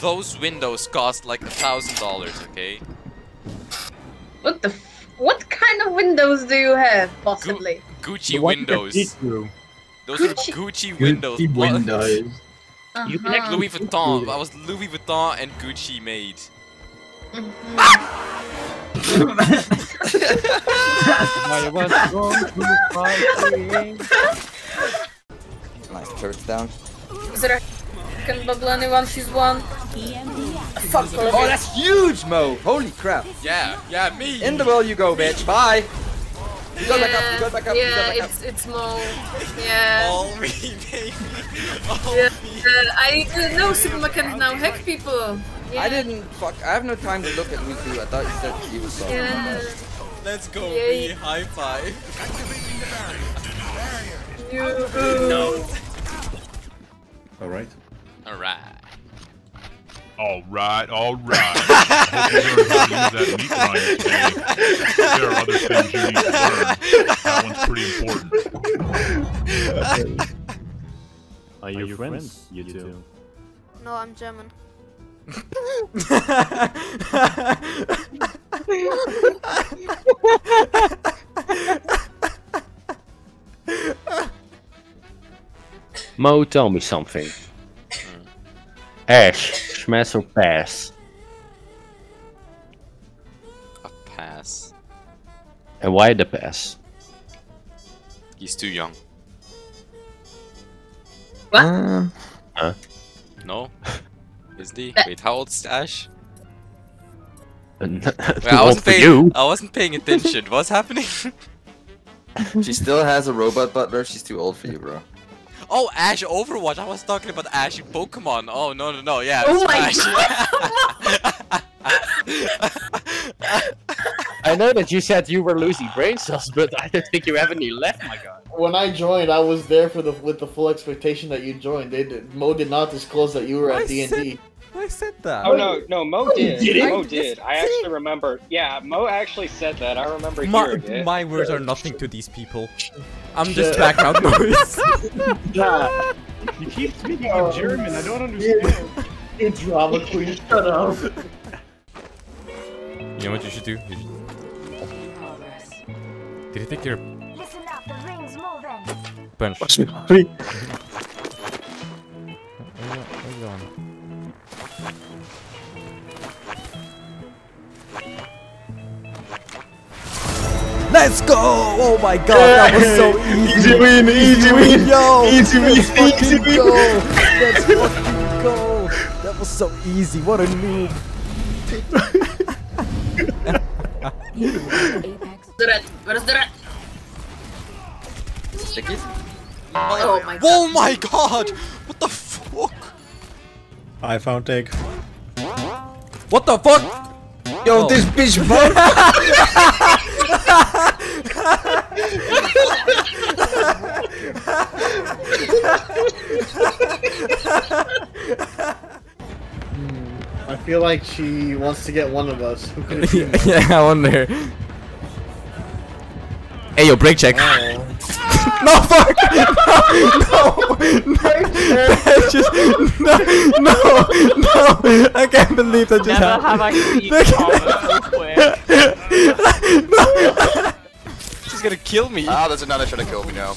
those windows cost like a thousand dollars, okay? What the? F what kind of windows do you have, possibly? Gucci The one that windows. Those Gucci- are Gucci windows. Gucci windows. You can Uh-huh. actually- Louis Vuitton. I was Louis Vuitton and Gucci made. Mhm. I was going to fighting. Nice turrets down. Is there a can bubble anyone? She's one. Fuck all of Oh, you. that's huge, Mo! Holy crap! Yeah, yeah, me. In the well you go, bitch. Bye. You go back up. You go back up. Yeah, back up. it's it's Mo. Yeah. All me, baby. All Yeah, me. uh, I uh, know Super Mechanic now. Hack people. Yeah. I didn't. Fuck. I have no time to look at me too. I thought you said he was talking about Yeah. that. Let's go, Yay. me. High five. You. Alright. Alright. All right, all right. Hope you learned how to use that meat grinder today. There are other things you need to learn. That one's pretty important. Are you friends, you two? No, I'm German. Mo, tell me something. Ash, smash or pass? A pass. And why the pass? He's too young. What? Um, No? Is he? Uh, Wait, how old's Ash? Too Wait, I old wasn't for paying. you. I wasn't paying attention. What's happening? she still has a robot butler. She's too old for you, bro. Oh, Ash Overwatch. I was talking about Ash in Pokemon. Oh no no no. Yeah. Oh my Ash. I know that you said you were losing brain cells, but I don't think you have any left, my god. When I joined, I was there for the with the full expectation that you joined. They did, Mo did not disclose that you were I at D and D. I said that. Oh no, no, Mo oh, did. didn't? Mo did. I actually remember. Yeah, Mo actually said that. I remember My, hearing it. my words are nothing to these people. I'm Shit. just background noise. Yeah, You keep speaking in German, I don't understand. you drama queen. Shut up. You know what you should do? You should... Did you take your Listen up, the ring's moving. punch? Sorry. Where- where you going? Let's go! Oh my god, that was so easy. Easy win, easy win, yo! easy win, Let's easy fucking win. go! Let's fucking go! That was so easy. What a noob. The red. Where's the red? Stickies? Oh my god. Oh my god! What the fuck? I found egg. What the fuck? Yo, Oh. this bitch broke! I feel like she wants to get one of us. Who can it be? yeah, I wonder. Hey, yo, break check. Oh. No, fuck! No, no, no, that just, no, no, no, I can't believe that just Never have happened. I seen She's gonna kill me. Ah, there's another trying to kill me now.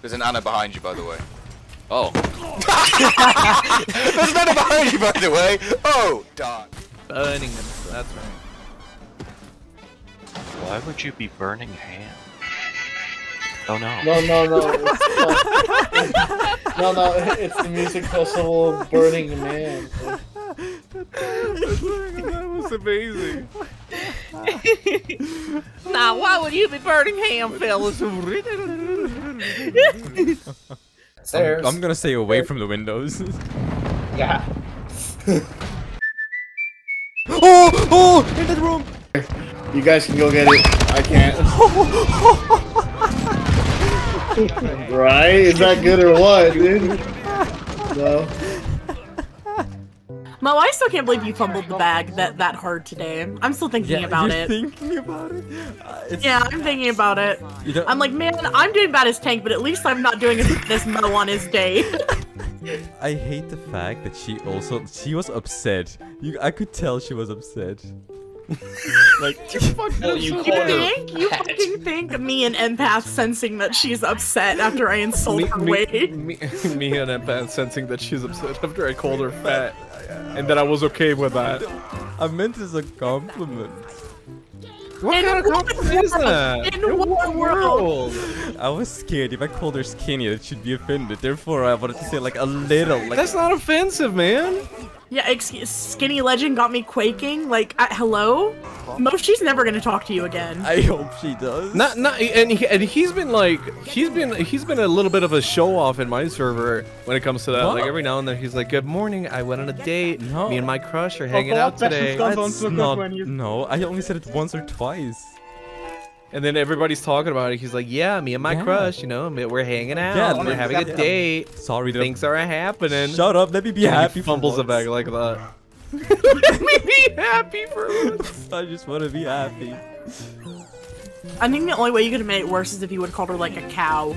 There's an Anna behind you, by the way. Oh. There's another behind you, by the way. Oh, darn. Burning them, that's right. Why would you be burning ham? Oh no. No, no, no. It's, uh, no, no. It's the music festival of Burning Man. That was amazing. Now, why would you be burning ham, fellas? Stairs. I'm gonna stay away from the windows. Yeah. oh, oh, in that room. You guys can go get it. I can't. right? Is that good or what, dude? No. Mo, I still can't believe you fumbled the bag that that hard today. I'm still thinking Yeah, about you're it. thinking about it. Uh, yeah, I'm thinking about it. I'm like, man, I'm doing bad as tank, but at least I'm not doing as, as Mo on his day. I hate the fact that she also she was upset. You, I could tell she was upset. like, You you think? You fucking think me and empath sensing that she's upset after I insult me, her me, weight? me, me and Empath sensing that she's upset after I called her fat, and that I was okay with that. I meant it as a compliment. What kind of compliment is that? In what world? I was scared if I called her skinny that she'd be offended. Therefore, I wanted to say like a little. Like, That's not offensive, man. Yeah, excuse, skinny legend got me quaking. Like, uh, hello? Mo, she's never gonna talk to you again. I hope she does. Not, not, and he, and he's been like, he's been, he's been a little bit of a show off in my server when it comes to that. What? Like every now and then, he's like, "Good morning, I went on a date. No. Me and my crush Oh, are hanging out today." That's not. No, I only said it once or twice. And then everybody's talking about it. He's like, "Yeah, me and my Yeah. crush, you know, we're hanging out. Yeah, we're having a yeah. date. Sorry, to Things are happening." Shut up. Let me be And happy. He fumbles it once. back like that. Let me be happy for once. I just want to be happy. I think the only way you could have made it worse is if you would have called her like a cow. I'm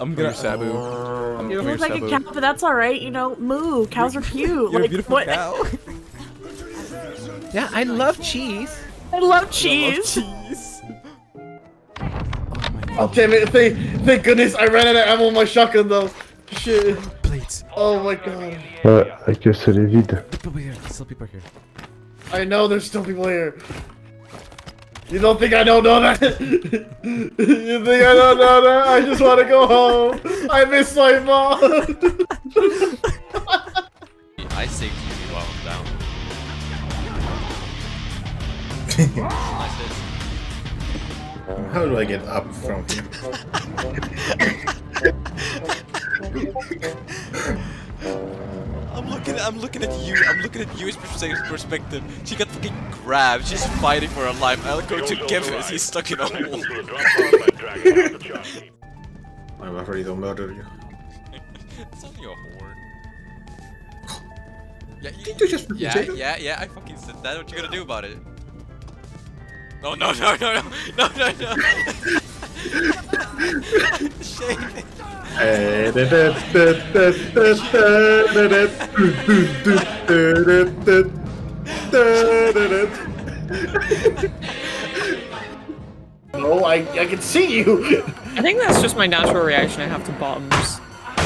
oh. You're gonna. Sabu. I'm You you're look like a cow, but that's alright, you know. Moo, cows are cute. You're like, a beautiful what? cow. Yeah, I love cheese. I love cheese. cheese. Oh damn it! Thank, thank goodness I ran out of ammo on my shotgun though. Shit. Plates. Oh my god. Ouais, avec ce les vide. People here. Still people here. I know there's still people here. You don't think I don't know that? you think I don't know that? I just want to go home. I miss my mom. I saved you while I'm down. nice hit. How do I get up from here? I'm looking. I'm looking at you. I'm looking at you's pers- perspective. She got fucking grabbed. She's fighting for her life. I'll go to Kevin. He's stuck in a hole. I'm afraid to murder you. it's only a whore. Yeah, you, Did you just fucking yeah, yeah, yeah. I fucking said that. What you gonna do about it? No, no, no, no, no, no, no, no. Shame. No, I I can see you. I think that's just my natural reaction I have to bottoms.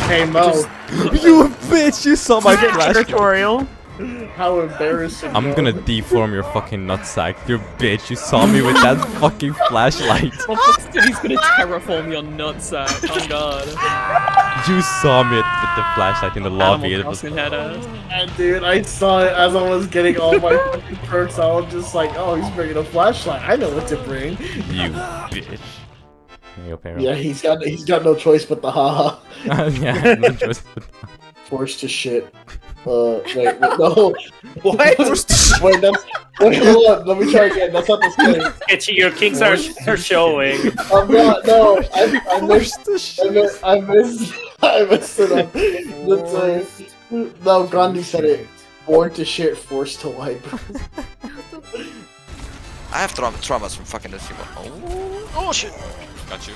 Hey Mo, you bitch! You saw my flash. Territorial. how embarrassing. I'm gonna deform your fucking nutsack. You bitch! You saw me with that fucking flashlight. Well, he's gonna terraform your nutsack. Oh god. You saw me with the flashlight in the lobby. Animal It was crossing. And dude, I saw it as I was getting all my fucking perks. I was just like, oh, he's bringing a flashlight. I know what to bring. you bitch. You go, Yeah, he's got he's got no choice but the haha. yeah, no choice but- Forced to shit. Uh, wait, wait no. What? wait, that's, wait, hold on. Let me try again. That's not the same. It's your kinks are, are showing. I'm not. No, I, I missed. I missed. I missed. I messed it up. That's uh, no. Gandhi said it. Born to shit, forced to wipe. I have traum traumas from fucking this people. Oh, oh shit. Got you.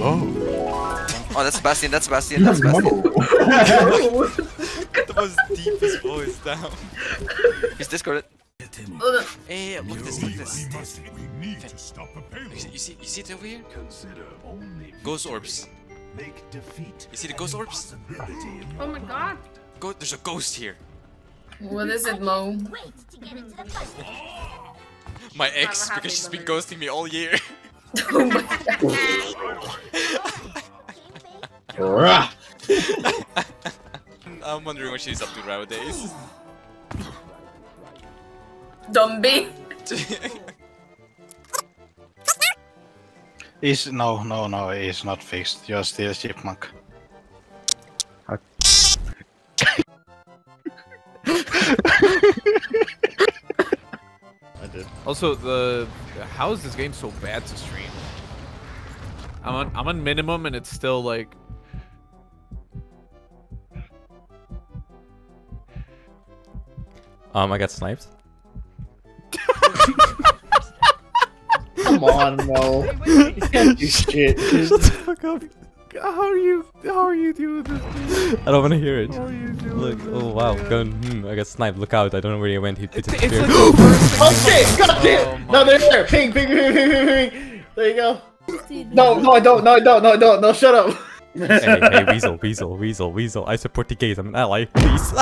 Oh, that's Sebastian. That's Sebastian. That's Sebastian. the most deepest voice down. He's discorded. Hey, look at this, look at this. You see, you see, you see it over here? Ghost orbs. Make defeat You see the ghost orbs? Oh my god. Go, there's a ghost here. What is it, Mo? My ex, because she's been ghosting me all year. I'm wondering what she's up to nowadays. Dumby. Is no, no, no, it's not fixed. You're still a chipmunk. I did. Also, the how is this game so bad to stream? I'm on I'm on minimum and it's still like Um, I got sniped. Come on, Mo. You can't do shit. Shut the fuck up. How are you? How are you doing this? I don't want to hear it. How are you doing Look, oh wow, gun. Hmm, I got sniped. Look out! I don't know where he went. He It's disappeared. like the first Oh shit! God damn! Oh, no, they're there. Ping, ping, ping, ping, ping, ping. There you go. No, no, I don't. No, I don't. No, I don't. No, shut up. hey, hey, Weasel, Weasel, Weasel, Weasel. I support the gays. I'm an ally. Please.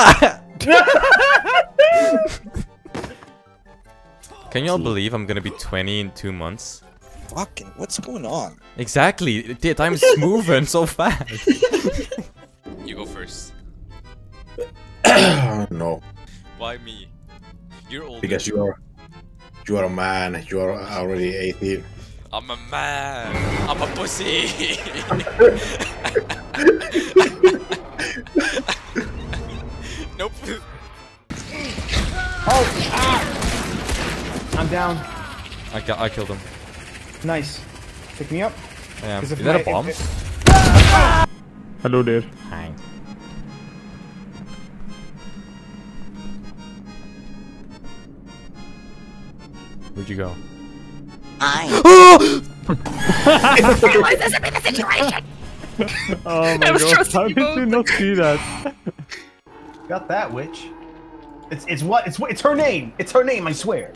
Can you all believe I'm gonna be 20 in two months? Fucking, what's going on? Exactly. The time's moving so fast. You go first. no, Why me? You're old. because you are you are a man. You are already 18. I'm a man. I'm a pussy. nope. Oh, ah! I'm down. I, got, I killed him. Nice. Pick me up. I am. 'Cause Is that a bomb? if- Hello there. Hi. Where'd you go? I. Oh! Why does this be the situation? Oh my I was god, how did you not see that? Got that witch. It's it's what it's it's her name. It's her name. I swear.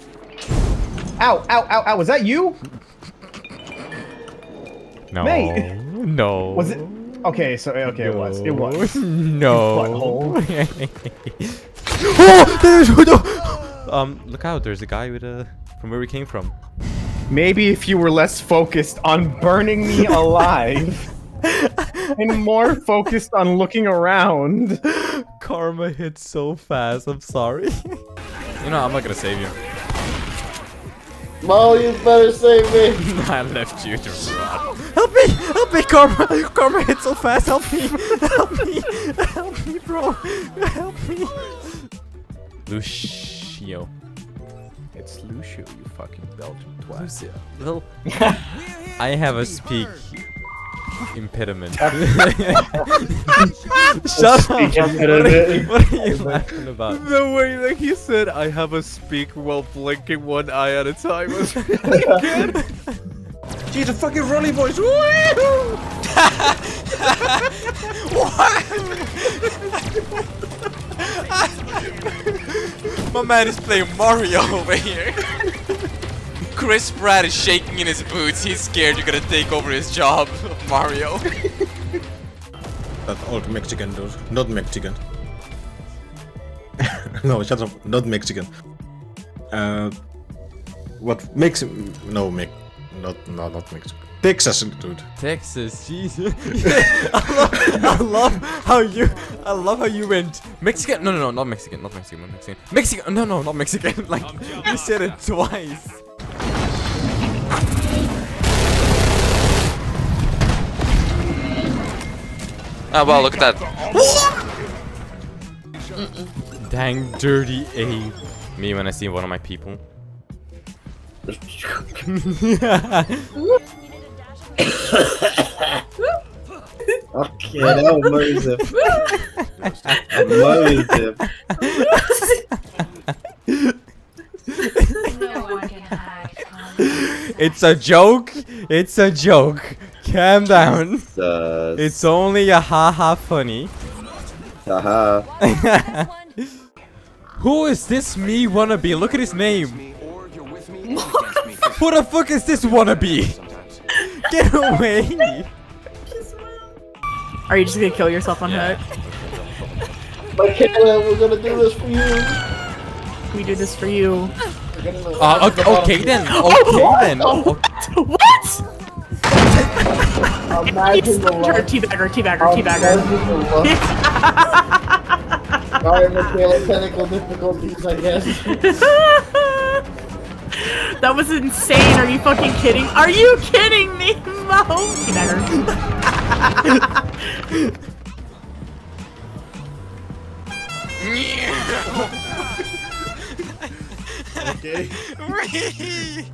Ow! Ow! Ow! Ow! Was that you? No. Mate. No. Was it? Okay. So okay, it was. It was. No. Butthole. oh, there's no. Um, look out! There's a guy with a from where we came from. Maybe if you were less focused on burning me alive and more focused on looking around. Karma hits so fast. I'm sorry. you know, I'm not gonna save you. Mo, you better save me. I left you to rot. Help me! Help me, Karma! Karma hit so fast. Help me! Help me! Help me, bro! Help me! Lucio. It's Lucio, you fucking Belgian twat. Lucio. Well, I have a speak impediment. Shut up! Speak What are, impediment. what are you laughing about? The way that he said, I have a speak while blinking one eye at a time was really good. She's a fucking Rolly Boys. My man is playing Mario over here. Chris Pratt is shaking in his boots. He's scared you're gonna take over his job, Mario. That old Mexican dude. Not Mexican. no, shut up. Not Mexican. Uh, what makes him? No, Mex. Not, no, not Mexican. Texas dude. Texas, Jesus. I, love, I love how you, I love how you went Mexican. No, no, no, not Mexican, not Mexican, not Mexican. Mexican. No, no, not Mexican. Like you said it twice. Ah, oh well, look at that. Dang dirty ape. Me when I see one of my people. Okay, that was Moses. it's a joke. It's a joke. Calm down. It's only a haha funny. Haha. Who is this me wannabe? Look at his name. Who the fuck is this wannabe? Get away! Are you just gonna kill yourself on hook? Michaela, we're gonna do this for you. We do this for you. Uh, okay, okay then. Okay then. Oh, Okay. what? Imagine the Teabagger, love. teabagger, teabagger, teabagger. Sorry, Michaela, technical difficulties, I guess. that was insane. Are you fucking kidding? Are you kidding me, Mo? Teabagger. okay.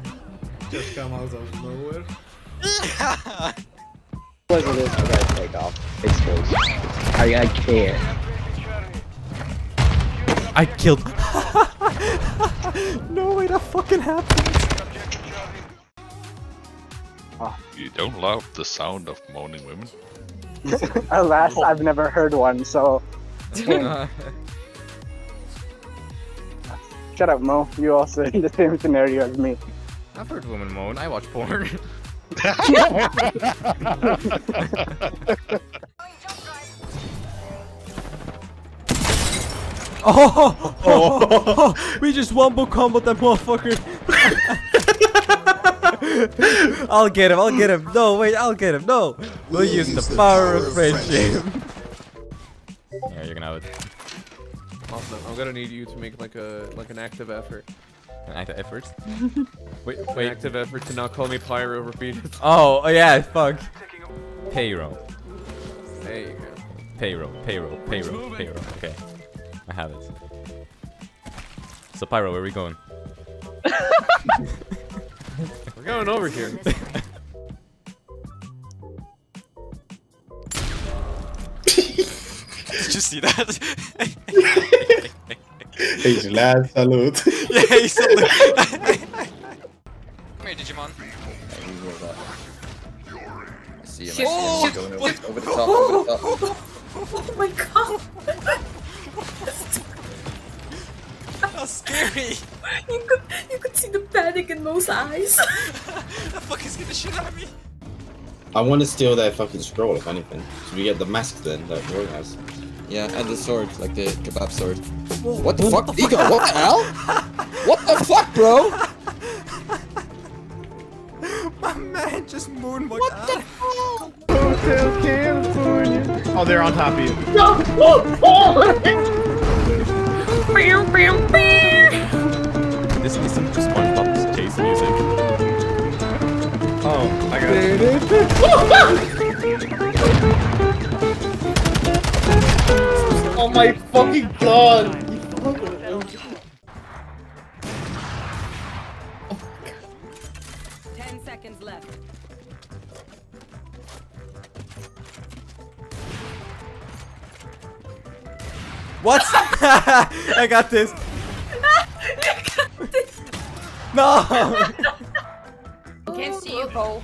Just come out of nowhere. Look at this guy take off. Exposed. I, I can't. I killed. no way that fucking happened. You don't love the sound of moaning women? Alas, I've never heard one, so. Shut up, Mo. You also in the same scenario as me. I've heard women moan. I watch porn. oh, oh, we just wombo combo that motherfucker. I'll get him. I'll get him. No, wait. I'll get him. No. We'll use the power of friendship. yeah, you're gonna have it. Awesome. I'm gonna need you to make like a like an active effort. An active effort? Wait, wait. An active effort to not call me pyro repeated. Oh, oh yeah. Fuck. Payroll. There you go. Payroll. Payroll. Payroll. Payroll. Okay. I have it. So Pyro, where are we going? We're going over here. You see that? He's lad salute. yeah, he salute. Come here, Digimon. I see him. I see him shit, going what? over, over the top. Over the top. Oh my god! How scary! You could you could see the panic in Mo's eyes. the fuck is getting the shit out of me? I want to steal their fucking scroll, if anything. So we get the mask then that Roy has. Yeah, and the sword, like the kebab sword. What the fuck? Ego, what the hell? What the fuck, bro? My man just moonwalked What out. the hell? Hotel California. Oh, they're on top of you. No! Oh! Oh! Pew, pew, pew. This is some just SpongeBob chase music. Oh, I got it. Oh my fucking god! Ten seconds left. What? I got this. No. Can't see you, Cole.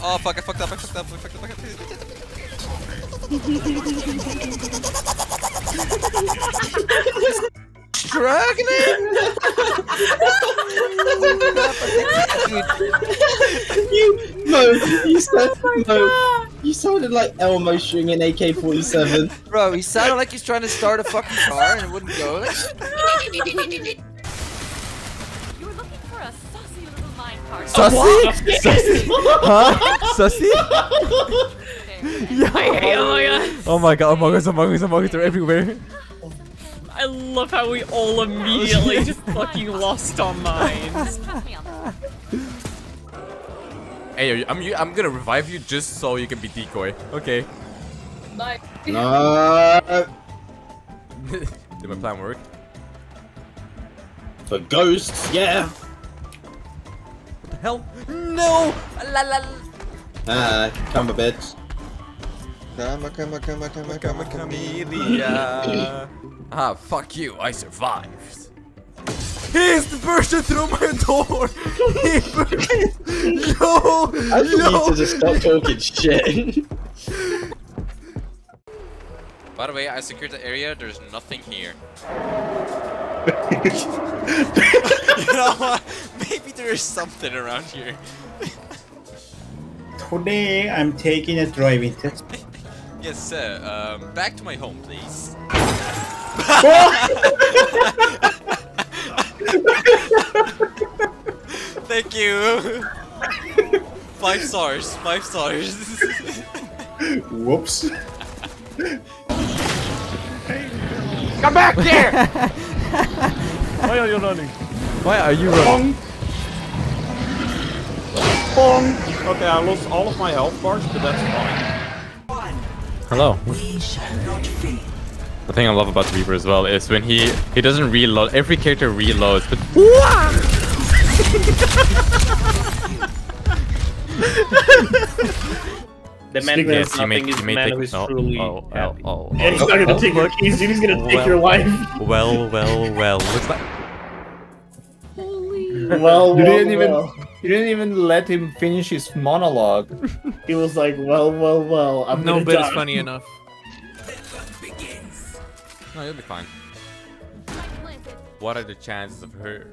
Oh fuck, I fucked up, I fucked up, I fucked up, I fucked up. Struggling? you, Mo, you said, Mo, you sounded like Elmo shooting an AK-47. Bro, he sounded like he's trying to start a fucking car and it wouldn't go. You were looking for a saucy little minecart. Sussy? Sussy? Huh? Sussy? Oh my god. Oh my god, Among Us, Among Us, Among Us, they're everywhere. I love how we all immediately just fucking lost our minds. Hey, I'm I'm gonna revive you just so you can be decoy. Okay. Nice. No. Did my plan work? For ghosts, yeah. What the hell? No! La la. Ah, come a bitch. On, come on, come on. Camellia. ah, fuck you! I survived. He's the person through my door. He burst. No, I think no. need to just stop talking shit. By the way, I secured the area, there's nothing here. you know what? Maybe there is something around here. Today I'm taking a driving test. Yes, sir. Um, back to my home, please. Thank you. Five stars. Five stars. Whoops. Come back here! Why are you running? Why are you running? Bong. Okay, I lost all of my health bars, but that's fine. Hello. The thing I love about the Reaper as well is when he he doesn't reload. Every character reloads, but The man who yes, has you may, nothing is you the may man take. who is oh, truly oh, oh, happy. oh, oh And he's oh, not gonna oh, take your keys. He's gonna take well, your life. Well, well, well. Looks like Well, You well, didn't even- well. You didn't even let him finish his monologue. He was like, well, well, well, I'm No gonna bit is funny enough. No, you'll be fine. What are the chances of her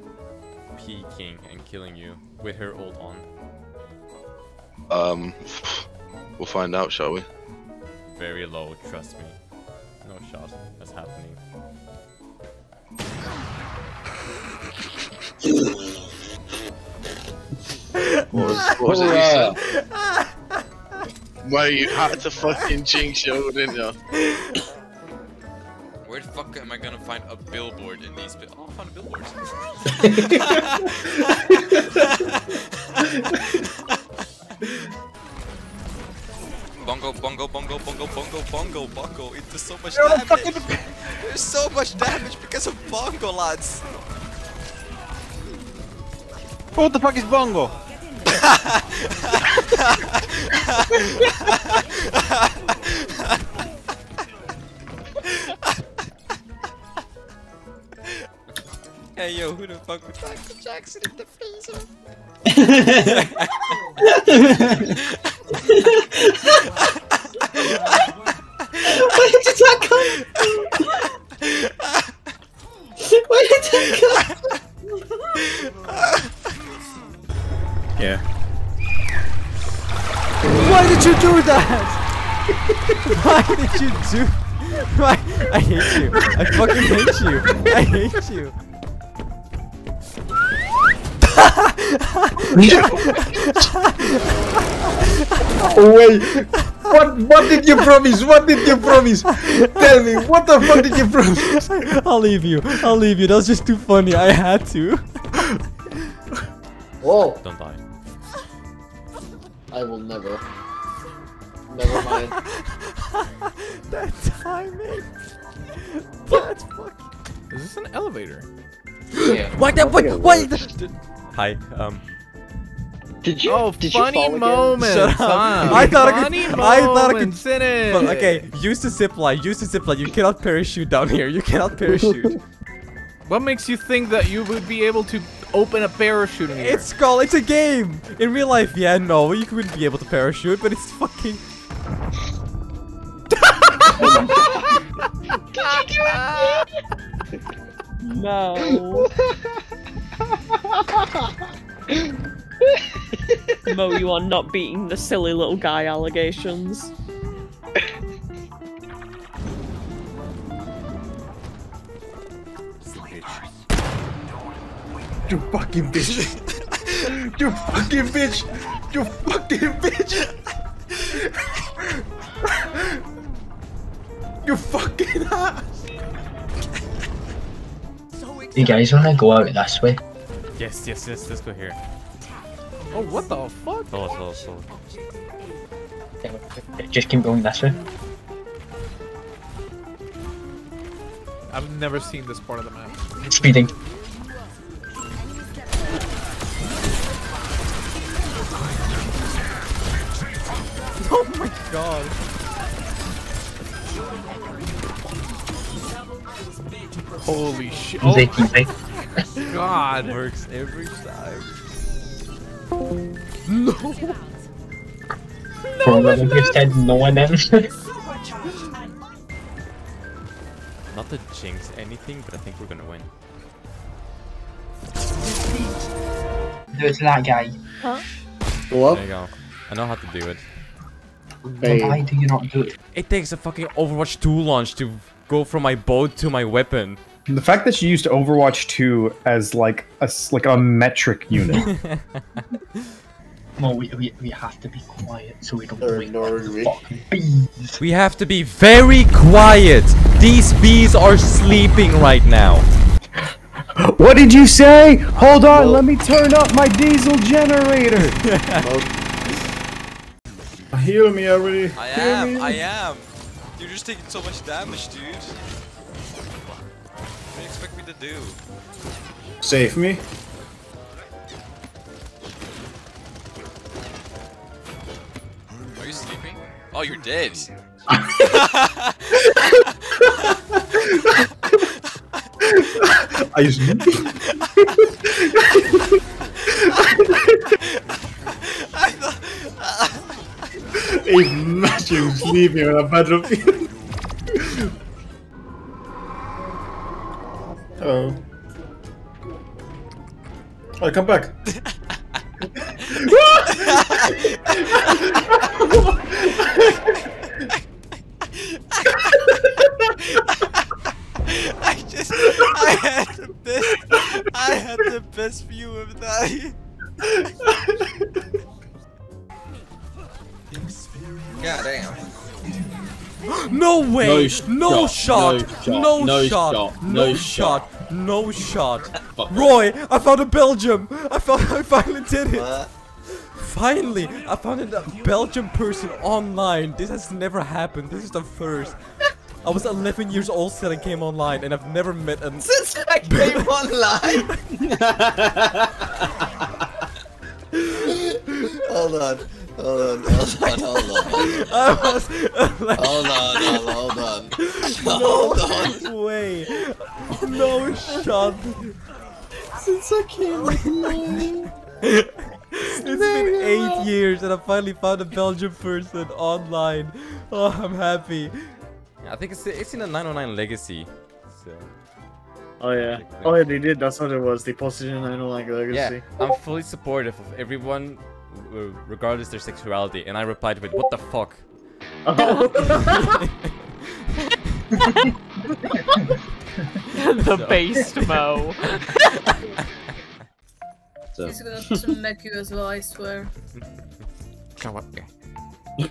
peeking and killing you with her old on? Um, we'll find out, shall we? Very low, trust me. No shot. That's happening. What was, what was it you said? Well, you had to fucking jinx yo, didn't you? Where the fuck am I gonna find a billboard in these? Bi- oh, I found a billboard. bongo, bongo, bongo, bongo, bongo, bongo, bongo. It does so much You're damage. fucking- There's so much damage because of bongo, lads. What the fuck is bongo? Hey yo, who the fuck would Michael Jackson in the freezer? did you do? Why? I hate you. I fucking hate you. I hate you. Wait, what? What did you promise? What did you promise? Tell me, what the fuck did you promise? I'll leave you. I'll leave you. That was just too funny. I had to. Timing. That's fucking. Is this an elevator? Yeah. Why that? Why? Why? Hi. Um. Did you? Oh, did you funny fall again? Shut up. huh? I thought I funny could. I thought I could. moments in it. But, okay, use the zip line. Use the zip line. You cannot parachute down here. You cannot parachute. What makes you think that you would be able to open a parachute in here? it's Skull. It's a game. In real life, yeah, no, you wouldn't be able to parachute, but it's fucking. No. Mo, you are not beating the silly little guy allegations. You fucking bitch! you fucking bitch! You fucking bitch! You fucking ass! You guys wanna go out this way? Yes, yes, yes. Let's go here. Oh, what the fuck? Follow, follow, follow. Just keep going this way. I've never seen this part of the map. Speeding. Oh my god. Holy shit. Oh, easy. God. Works every time. No. For one who said no one in. Not to jinx anything, but I think we're gonna win. Do it to that guy. Huh? What? There you go. I know how to do it. Then why do you not do it? It takes a fucking Overwatch 2 launch to go from my boat to my weapon. The fact that you used Overwatch 2 as like a s- like a metric unit. Well, we, we, we have to be quiet so we don't wake the fucking bees. We have to be very quiet. These bees are sleeping right now. what did you say? Hold on, let me turn up my diesel generator. Heal me already. I Heal am, me. I am. You're just taking so much damage, dude to do. Save me. Are you sleeping? Oh, you're dead. Are you sleeping? Imagine sleeping on a battlefield. Come back. I just, I had the best, I had the best view of that. God damn. No way! No sh- No shot, shot! no No shot, shot! no No shot, shot! No shot! Roy, I found a Belgium! I found I finally did it! Finally! I found a Belgian person online! This has never happened. This is the first. I was 11 years old till I came online and I've never met a- Since I came online! hold on. Hold on, hold on, hold on. I was like, oh, Hold on, hold on, hold on. No way! No shot! Since I came online. It's been eight years and I finally found a Belgian person online. Oh, I'm happy. I think it's it's in a 909 legacy. So Oh yeah. Oh yeah, they did. That's what it was. They posted in 909 Legacy. yeah, I'm fully supportive of everyone, Uh, regardless their sexuality. And I replied with, "What the fuck." the based mo. He's gonna smack you as well, I swear. Come up here.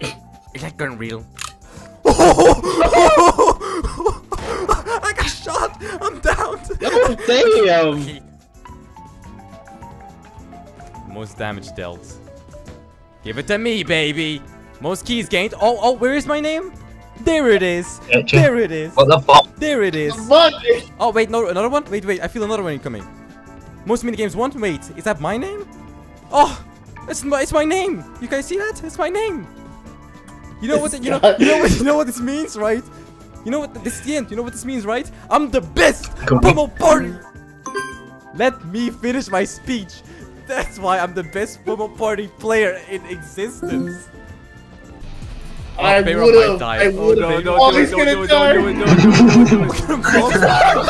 Is that gun real? I got shot! I'm down! Oh, damn! Most damage dealt. Give it to me, baby! Most keys gained. Oh, oh, where is my name? There it is! Gotcha. There it is! What the fuck? There it is! Fuck! Oh, wait, no, another one? Wait, wait, I feel another one incoming. Most mini minigames one? Wait, is that my name? Oh! It's my, it's my name! You guys see that? It's my name! You know what, you know, you know what, you know what this means, right? You know what, this is the end, you know what this means, right? I'm the best Pummel Party! Let me finish my speech. That's why I'm the best Pummel Party player in existence. Oh, I would have. I would have. Oh, no, no, oh, he's gonna do die. Do it, do it, do it, do it, do it, do it.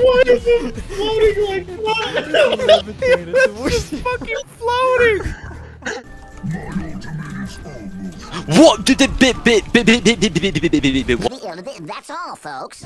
Why is it floating like what? it's just fucking floating. What? That's all, folks.